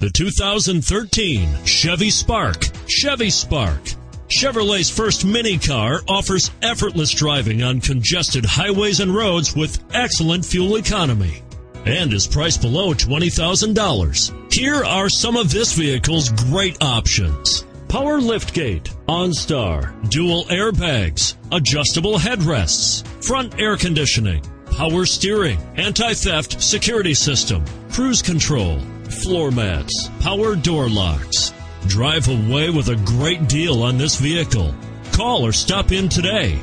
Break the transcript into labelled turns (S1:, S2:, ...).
S1: The 2013 Chevy Spark. Chevy Spark. Chevrolet's first mini car offers effortless driving on congested highways and roads with excellent fuel economy and is priced below $20,000. Here are some of this vehicle's great options. Power liftgate, OnStar, dual airbags, adjustable headrests, front air conditioning, power steering, anti-theft security system, cruise control, floor mats, power door locks. Drive away with a great deal on this vehicle. Call or stop in today.